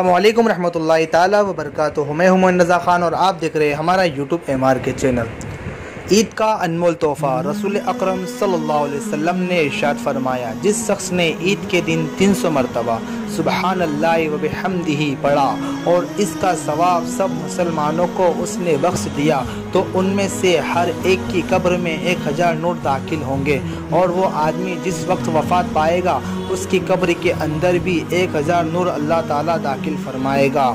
السلام علیکم رحمۃ اللہ تعالیٰ وبرکاتہ۔ میں ہوں رضا خان اور آپ دیکھ رہے ہیں ہمارا YouTube M R K channel. Eid کا انمول تحفہ رسول اکرم صلی اللہ علیہ وسلم نے ارشاد فرمایا، جس شخص نے عید کے دن تین سو مرتبہ سبحان اللہ و بحمدہ پڑھا اور اس کا ثواب سب مسلمانوں کو اس نے بخش دیا، تو ان میں سے ہر ایک کی قبر میں ایک ہزار نور داخل ہوں گے اور وہ آدمی جس وقت وفات پائے گا، اس کی قبر کے اندر بھی ایک ہزار نور اللہ تعالیٰ داخل فرمائے گا۔